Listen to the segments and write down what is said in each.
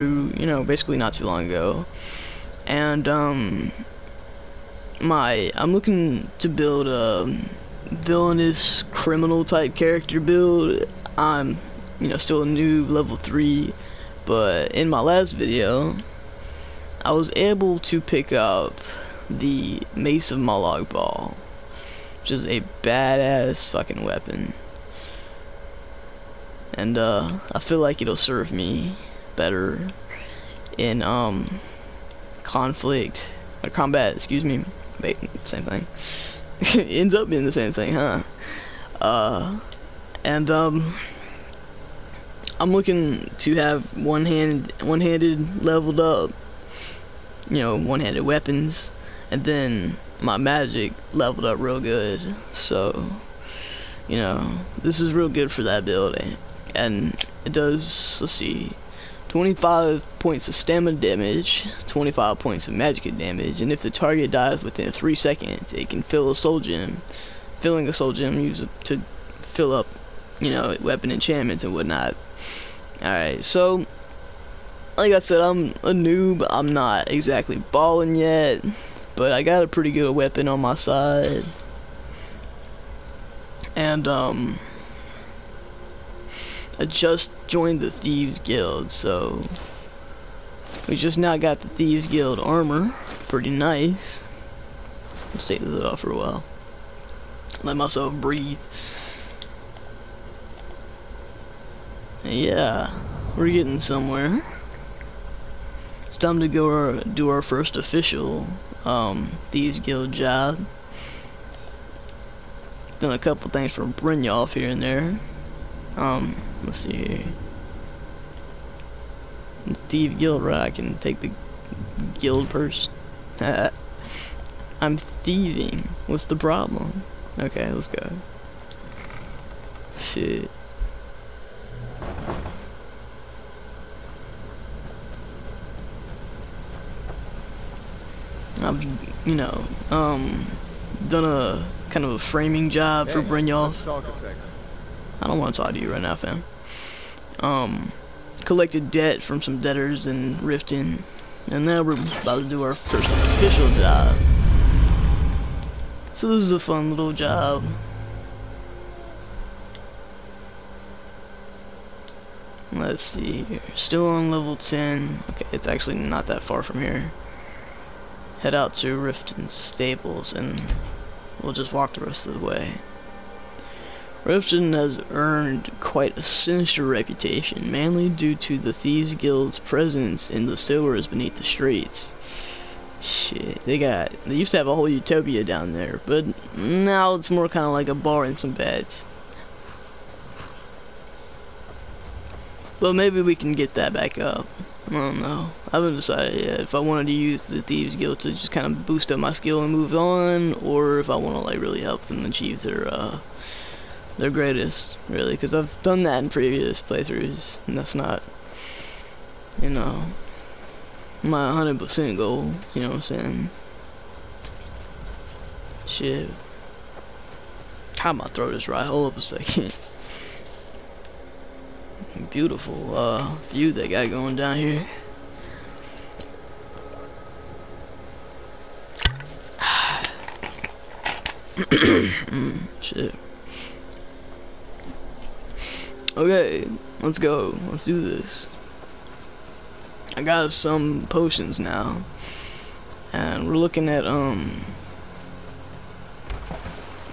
you know, basically not too long ago. And, um, my, I'm looking to build a villainous criminal type character build. I'm, you know, still a new level 3, but in my last video, I was able to pick up the Mace of Molag Bal, which is a badass fucking weapon. And, uh, I feel like it'll serve me better in um conflict or combat excuse me same thing. Ends up being the same thing huh? Uh and um I'm looking to have one hand one-handed leveled up you know one-handed weapons and then my magic leveled up real good. So you know this is real good for that build and it does let's see 25 points of stamina damage, 25 points of magic damage, and if the target dies within 3 seconds, it can fill a soul gem. Filling a soul gem used to fill up, you know, weapon enchantments and whatnot. Alright, so, like I said, I'm a noob, I'm not exactly balling yet, but I got a pretty good weapon on my side. And, um, I just joined the Thieves Guild, so we just now got the Thieves Guild armor. Pretty nice. Let's take this off for a while. Let myself breathe. Yeah, we're getting somewhere. It's time to go our, do our first official um, Thieves Guild job. Done a couple things for Brynjolf here and there. Um, let's see here. Thieves Guild, right? I can take the guild purse. I'm thieving. What's the problem? Okay, let's go. Shit. I've, you know, um, done a kind of a framing job hey, for Brynjolf. I don't want to talk to you right now, fam. Um, collected debt from some debtors in Riften, and now we're about to do our first official job. So this is a fun little job. Let's see here. Still on level 10. Okay, it's actually not that far from here. Head out to Riften Stables and we'll just walk the rest of the way. Riften has earned quite a sinister reputation, mainly due to the Thieves Guild's presence in the sewers beneath the streets. Shit, they got, they used to have a whole utopia down there, but now it's more kind of like a bar and some beds. But maybe we can get that back up. I don't know. I haven't decided yet if I wanted to use the Thieves Guild to just kind of boost up my skill and move on, or if I want to like really help them achieve their uh, their greatest, really, because I've done that in previous playthroughs, and that's not, you know, my 100% goal, you know what I'm saying? Shit. God, my throat is right. Hold up a second. Beautiful uh, view they got going down here. mm, shit. Okay, let's go. Let's do this. I got some potions now. And we're looking at, um...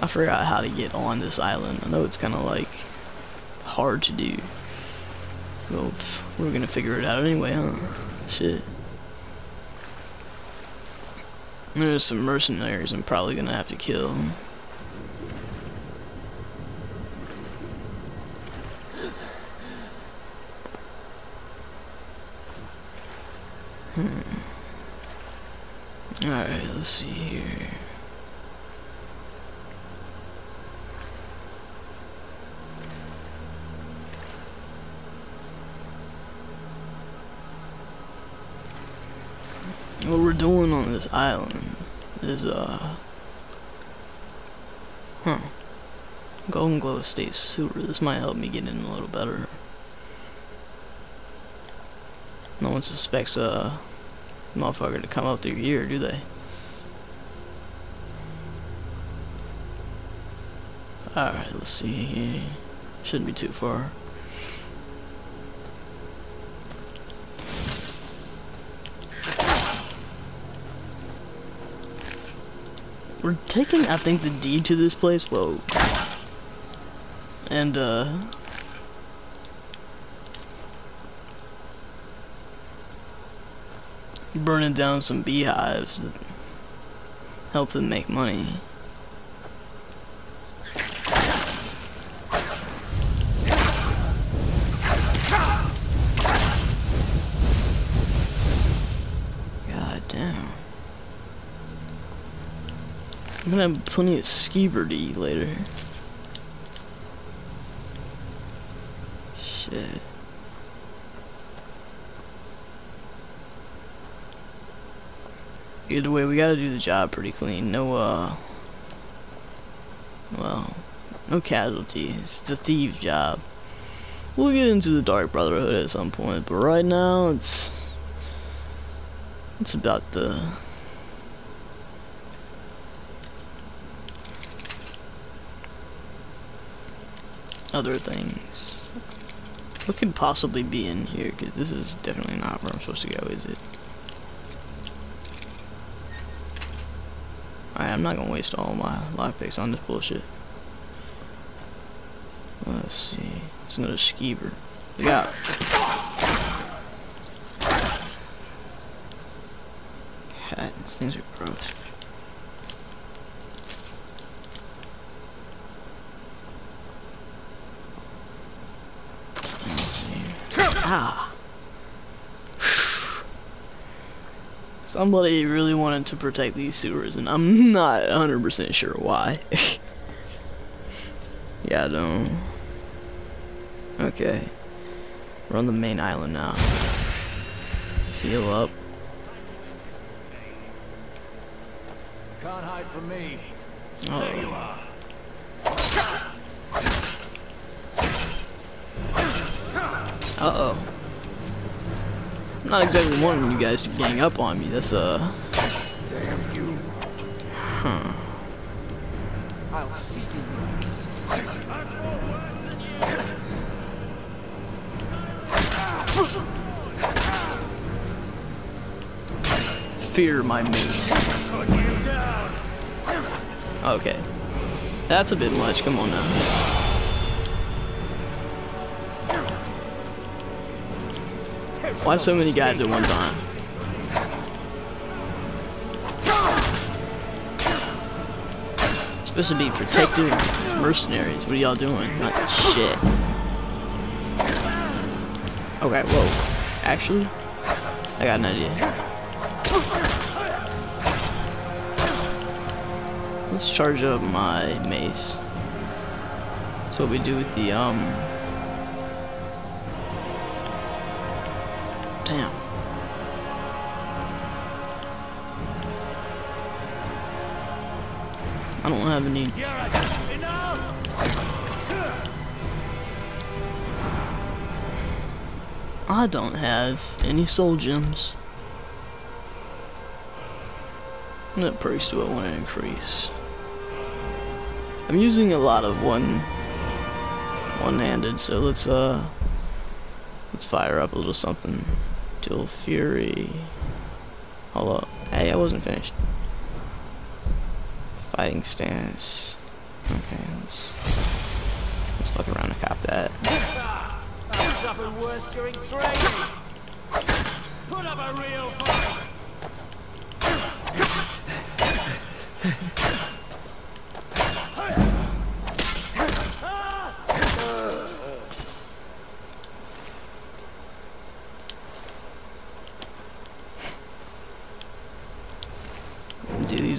I forgot how to get on this island. I know it's kind of, like, hard to do. Well, we're gonna figure it out anyway, huh? Shit. There's some mercenaries I'm probably gonna have to kill. Hmm. Alright, let's see here. What we're doing on this island is, uh... Huh. Goldenglow Estate Sewer. This might help me get in a little better. No one suspects a motherfucker to come up through here, do they? Alright, let's see. Shouldn't be too far. We're taking, I think, the deed to this place. Whoa. And, uh... Burning down some beehives that help them make money. God damn. I'm gonna have plenty of skeever to eat later. Shit. Either way, we gotta do the job pretty clean. No, uh... Well, no casualties. It's a thieves job. We'll get into the Dark Brotherhood at some point, but right now, it's... It's about the other things. What could possibly be in here? Because this is definitely not where I'm supposed to go, is it? Alright, I'm not gonna waste all my life picks on this bullshit. Let's see. It's another skeever. Look out. God, these things are gross. Ah. Somebody really wanted to protect these sewers, and I'm not 100% sure why. yeah, I don't. Okay. We're on the main island now. Heal up. Can't hide from me. Oh. There you are. Uh-oh. I'm not exactly wanting you guys to gang up on me. That's, uh... Damn you. Huh. I'll see you. Fear my mace. Okay. That's a bit much. Come on now. Why so many guys at one time? Supposed to be protective mercenaries. What are y'all doing? Not shit. Okay, whoa. Actually, I got an idea. Let's charge up my mace. That's what we do with the, um, don't have any. I don't have any soul gems. What price do I want to increase? I'm using a lot of one one-handed, so let's uh let's fire up a little something. Till Fury. Hold up. Hey, I wasn't finished. Fighting stance. Okay, let's let's fuck around and cop that. Worse during training. Put up a real fight.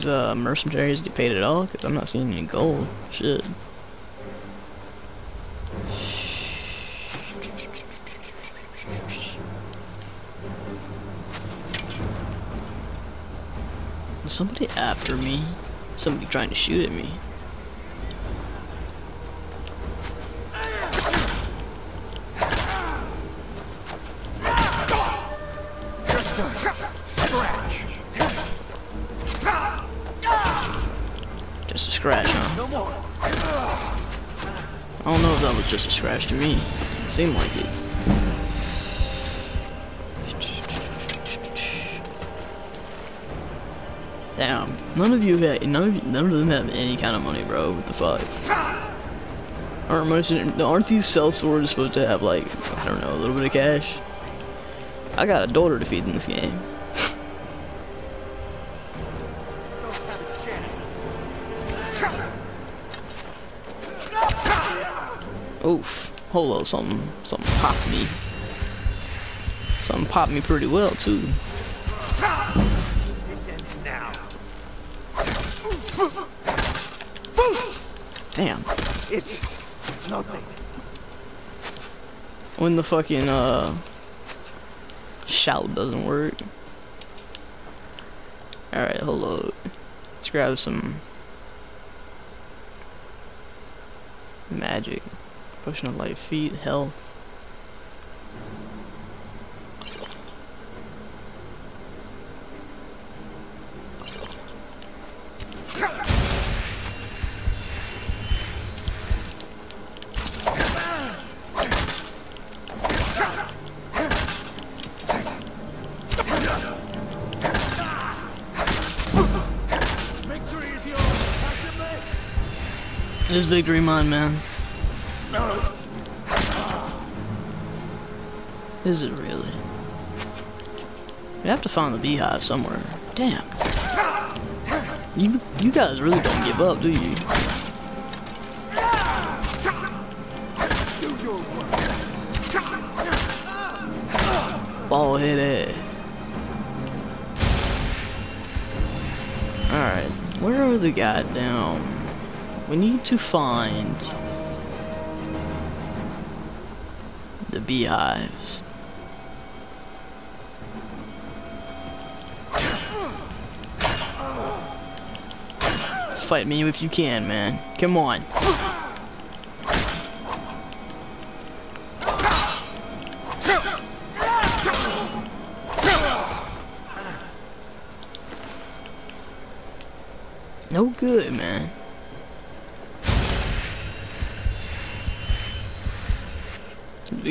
These uh, mercenaries get paid at all? Because I'm not seeing any gold. Shit. Is somebody after me? Somebody trying to shoot at me. Me. Seemed like it. Damn, none of you have none of none of them have any kind of money, bro. What the fuck? Aren't most aren't these sellswords supposed to have like I don't know a little bit of cash? I got a daughter to feed in this game. Oof. Hold on, something something popped me. Something popped me pretty well too. This ends now. Damn. It's nothing. When the fucking uh shout doesn't work. Alright, hold up. Let's grab some magic. Potion of light feet, health. Victory is yours. Is it really? We have to find the beehive somewhere. Damn. You you guys really don't give up, do you? Ball headed. Alright, where are the goddamn... We need to find... beehives. Fight me if you can, man. Come on.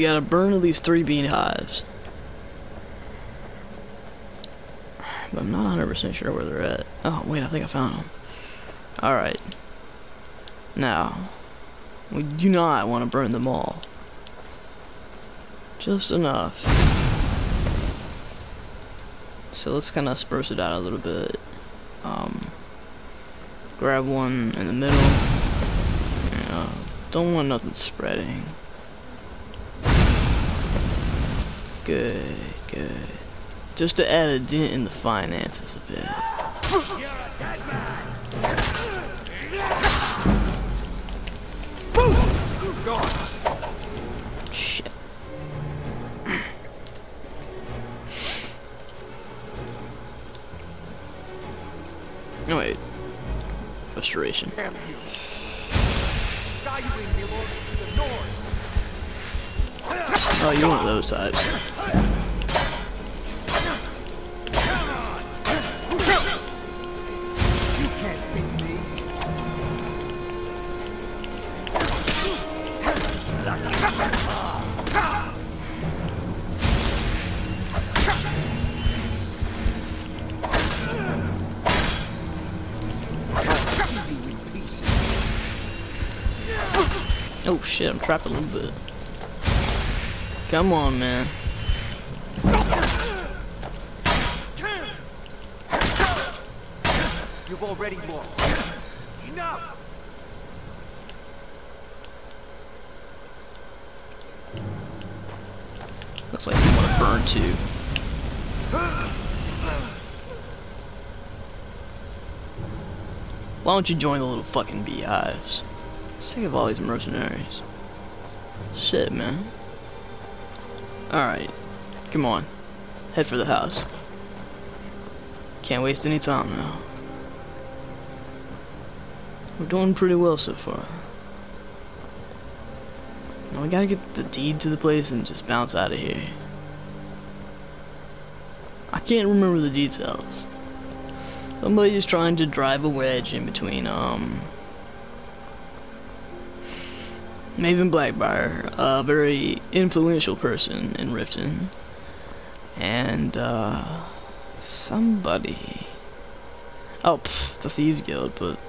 We gotta burn at least three beehives. But I'm not 100% sure where they're at. Oh, wait, I think I found them. Alright. Now, we do not want to burn them all. Just enough. So let's kind of spruce it out a little bit. Um, grab one in the middle. Yeah, don't want nothing spreading. Good, good. Just to add a dent in the finances a bit. Shit. Oh wait. Restoration. Oh, I'll want those pieces. Oh shit, I'm trapped a little bit. Come on, man. You've already lost. Enough! Looks like you want to burn too. Why don't you join the little fucking beehives? Sick of all these mercenaries. Shit, man. Alright. Come on. Head for the house. Can't waste any time now. We're doing pretty well so far. Now we gotta get the deed to the place and just bounce out of here. I can't remember the details. Somebody's trying to drive a wedge in between, um, Maven Blackbriar, a very influential person in Riften, and, uh, somebody. Oh, pff, the Thieves Guild, but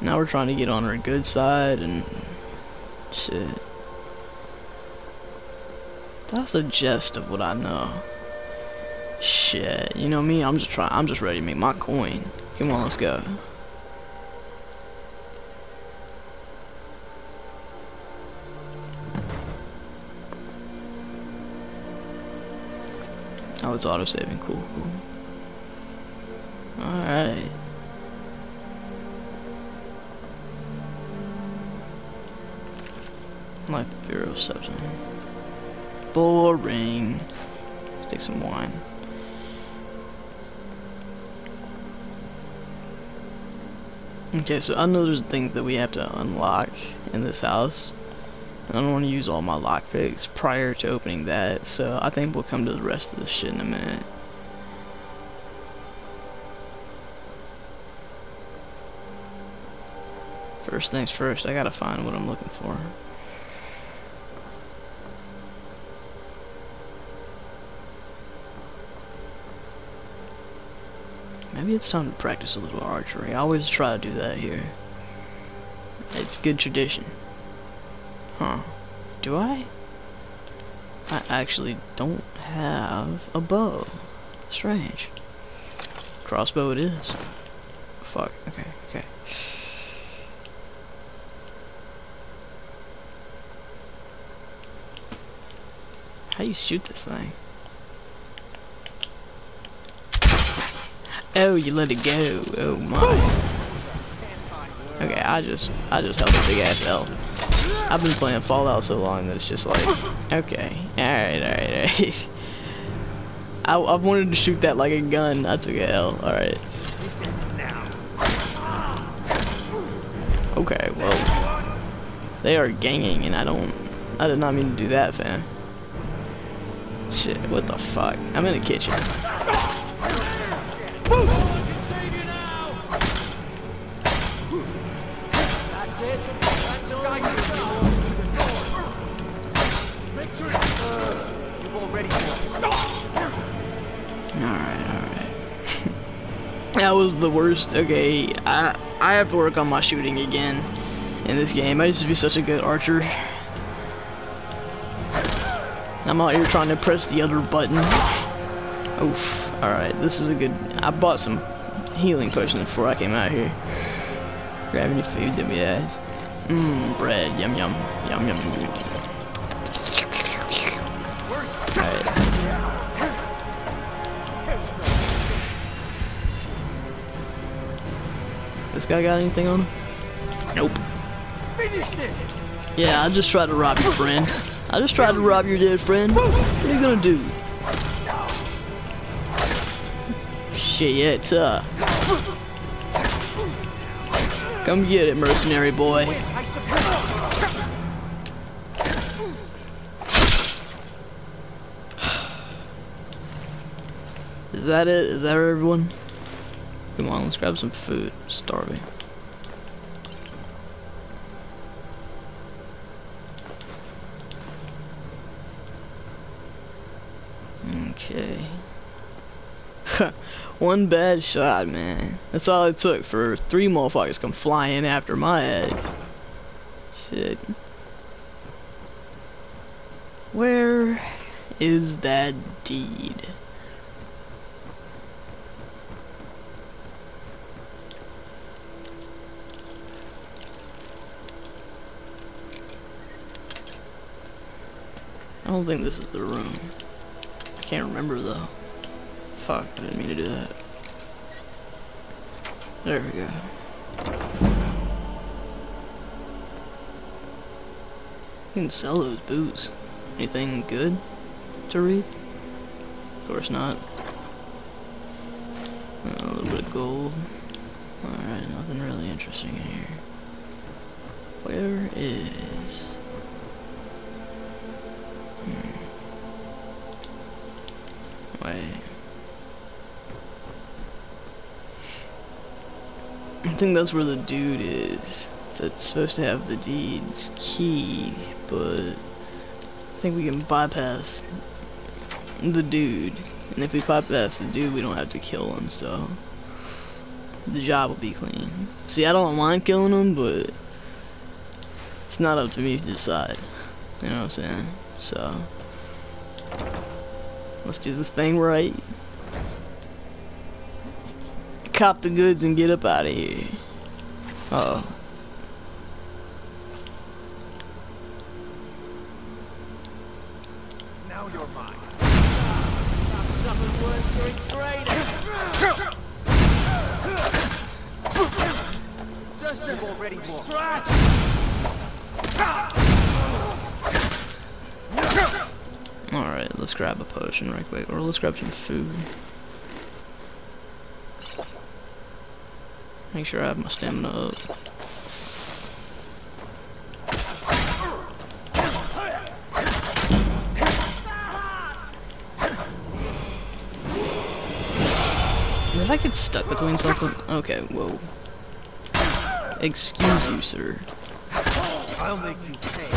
now we're trying to get on our good side and shit. That's a gist of what I know. Shit, you know me, I'm just trying, I'm just ready to make my coin. Come on, let's go. Oh, it's auto-saving, cool, cool. Alright. Life Bureau 7. Boring. Let's take some wine. Okay, so I know there's things that we have to unlock in this house. I don't want to use all my lockpicks prior to opening that, so I think we'll come to the rest of this shit in a minute. First things first, I gotta find what I'm looking for. Maybe it's time to practice a little archery. I always try to do that here. It's good tradition. Huh. Do I? I actually don't have a bow. Strange. Crossbow it is. Fuck. Okay, okay. How do you shoot this thing? Oh, you let it go. Oh my. Okay, I just, I just held a big ass L. I've been playing Fallout so long that it's just like, okay, alright, alright, alright. I, I wanted to shoot that like a gun. I took a L. Alright. Okay, well, they are ganging, and I don't, I did not mean to do that, fam. Shit, what the fuck? I'm in the kitchen. Was the worst. Okay, I I have to work on my shooting again in this game. I used to be such a good archer. I'm out here trying to press the other button. Oof. Alright, this is a good... I bought some healing potions before I came out here. Grab any food that we had. Mmm, bread. Yum, yum. Yum, yum, yum, yum. This guy got anything on him? Nope. Finish this! Yeah, I just tried to rob your friend. I just tried to rob your dead friend. What are you gonna do? Shit, yeah, it's uh. Come get it, mercenary boy. Is that it? Is that everyone? Come on, let's grab some food. Starving. Okay. One bad shot, man. That's all it took for three motherfuckers to come flying after my head. Shit. Where is that deed? Don't think this is the room. I can't remember though. Fuck, I didn't mean to do that. There we go. You can sell those boots. Anything good to read? Of course not. A little bit of gold. Alright, nothing really interesting in here. Where is... I think that's where the dude is. That's supposed to have the deed's key, but I think we can bypass the dude. And if we bypass the dude, we don't have to kill him, so the job will be clean. See, I don't mind killing him, but it's not up to me to decide. You know what I'm saying? So, let's do this thing right. Cop the goods and get up out of here. Uh oh. Now you're mine. I've suffered worse during training. Just a already scratch. Alright, let's grab a potion right quick, or let's grab some food. Make sure I have my stamina up. Did I get stuck between something? Okay, whoa. Excuse you, sir. I'll make you pay.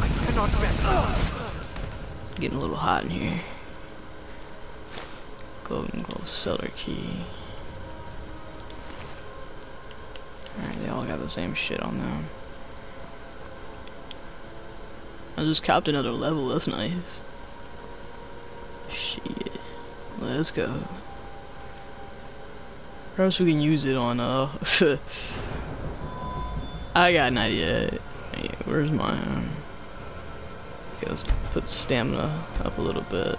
I cannot bet. Getting a little hot in here. Goldenglow cellar key. Alright, they all got the same shit on them. I just copped another level, that's nice. Shit. Let's go. Perhaps we can use it on, uh... I got an idea. Hey, where's my... Okay, let's put stamina up a little bit.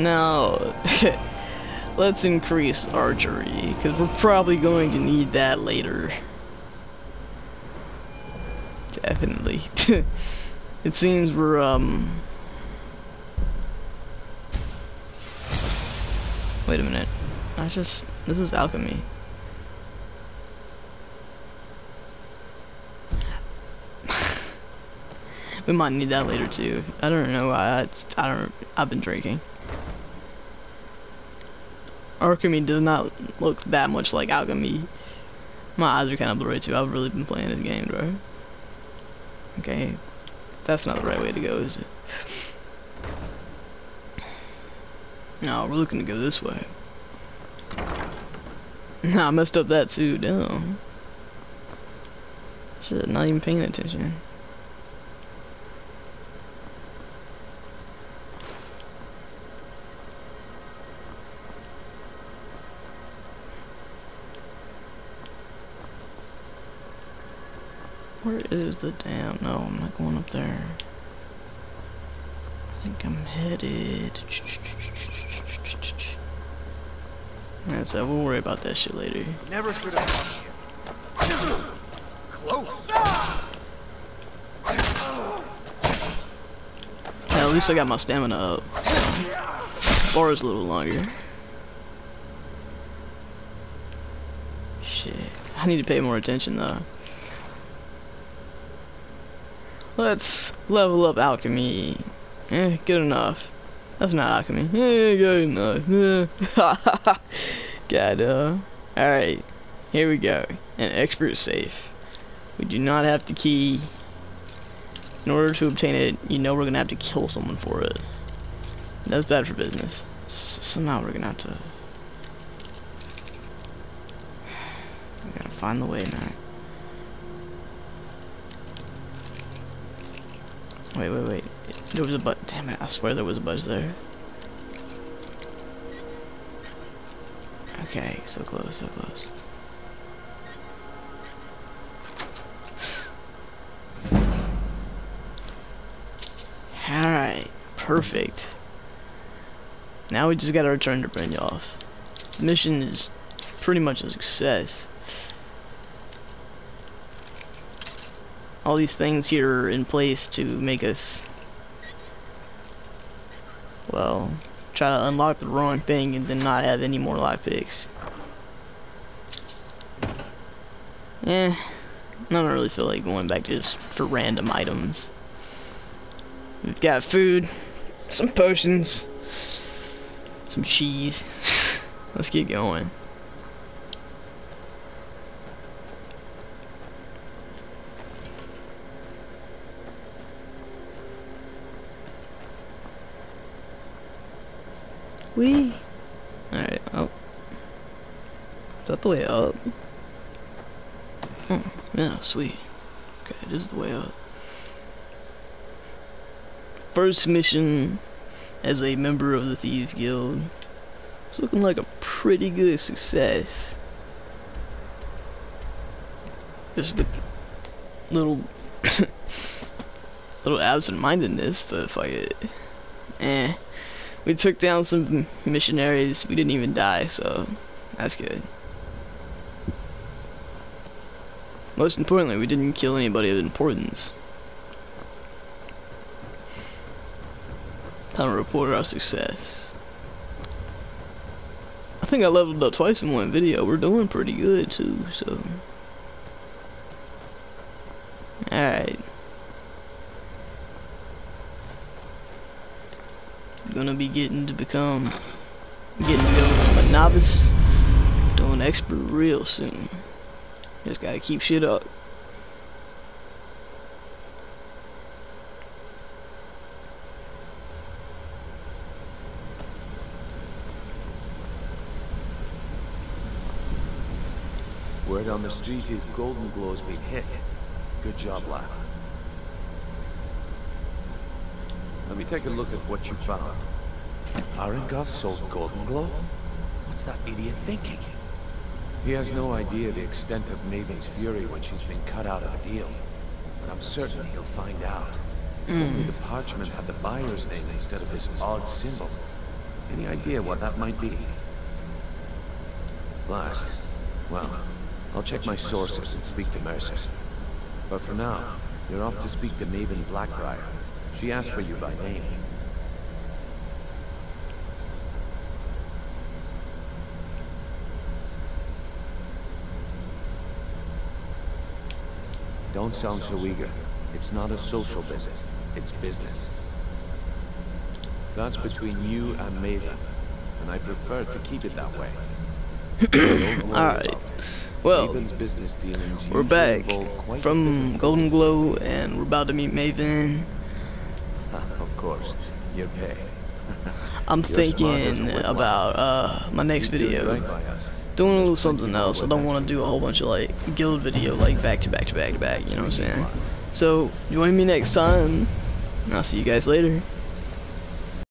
Now, let's increase archery, because we're probably going to need that later. Definitely. it seems we're, um... Wait a minute. I just... This is alchemy. We might need that later too. I don't know. I I don't. I've been drinking. Alchemy does not look that much like alchemy. My eyes are kind of blurry too. I've really been playing this game, bro. Okay, that's not the right way to go, is it? No, we're looking to go this way. Nah, I messed up that too. Damn. Shit, not even paying attention. Where is the dam? No, I'm not going up there. I think I'm headed. That's it. We'll worry about that shit later. Never should have. Close. Yeah, at least I got my stamina up. Bar is a little longer. Shit. I need to pay more attention though. Let's level up alchemy. Eh, good enough. That's not alchemy. Eh, good enough. Eh. Uh. Alright. Here we go. An expert safe. We do not have to key. In order to obtain it, you know we're gonna have to kill someone for it. That's bad for business. S somehow we're gonna have to. We gotta find the way, man. Wait, wait, wait. There was a but. Damn it! I swear there was a buzz there. Okay, so close, so close. Alright, perfect. Now we just gotta return to Brynjolf. Mission is pretty much a success. All these things here are in place to make us, well, try to unlock the wrong thing and then not have any more life picks. Eh, I don't really feel like going back just for random items. We've got food, some potions, some cheese. Let's get going. Wee. Alright, oh. Is that the way up? Oh, yeah, sweet. Okay, this is the way up. First mission as a member of the Thieves Guild. It's looking like a pretty good success. Just a little little absent-mindedness, but fuck it. Eh. We took down some missionaries. We didn't even die, so that's good. Most importantly, we didn't kill anybody of importance. Time to report our success. I think I leveled up twice in one video. We're doing pretty good too, so. Alright. Gonna be getting to become getting to go from a novice to an expert real soon. Just gotta keep shit up. Word on the street is Goldenglow's been hit. Good job, lad. Let me take a look at what you found. Aringoth sold Goldenglow? What's that idiot thinking? He has no idea the extent of Maven's fury when she's been cut out of a deal. But I'm certain he'll find out. If hmm. only the parchment had the buyer's name instead of this odd symbol. Any idea what that might be? Last. Well, I'll check my sources and speak to Mercer. But for now, you're off to speak to Maven Blackbriar. She asked for you by name. Don't sound so eager. It's not a social visit. It's business. That's between you and Maven, and I prefer to keep it that way. Alright. Well, business we're back involve quite a from Goldenglow and we're about to meet Maven. Course, your pay. I'm You're smart as a thinking about uh my next video. right. Doing a little something else. I don't want to do a whole bunch of like guild video like back to back to back to back, you know what I'm saying? So join me next time. and I'll see you guys later.